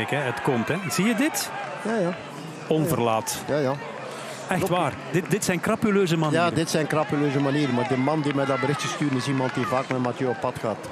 Het komt. Hè. Zie je dit? Ja, ja. Onverlaat. ja, ja. Echt waar. Dit, dit zijn crapuleuze manieren. Ja, dit zijn krapuleuze manieren. Maar de man die mij dat berichtje stuurt is iemand die vaak met Mathieu op pad gaat.